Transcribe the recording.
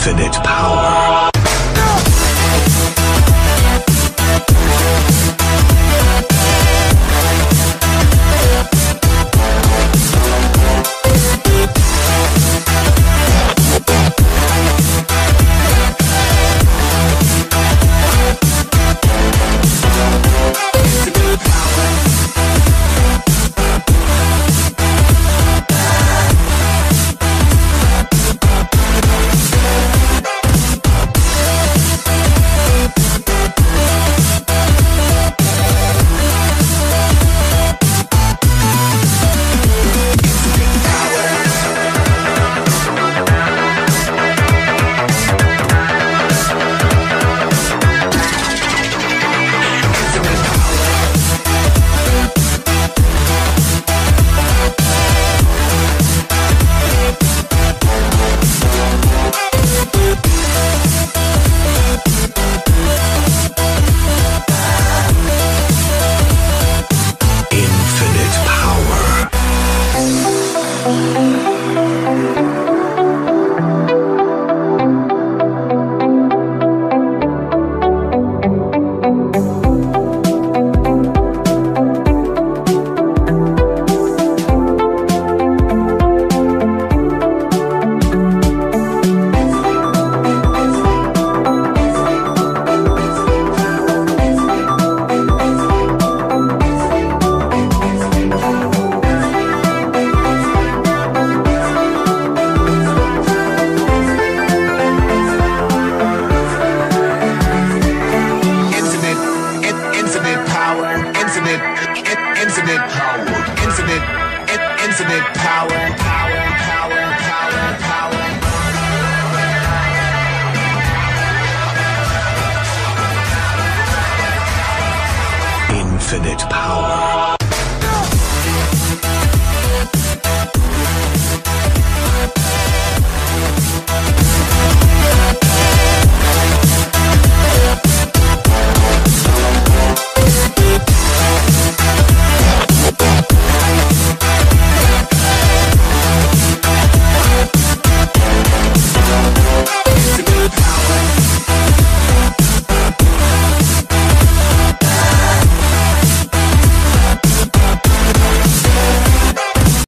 Infinite power. Infinite, in, infinite power, infinite, in, infinite power, power, power, power, power. Infinite.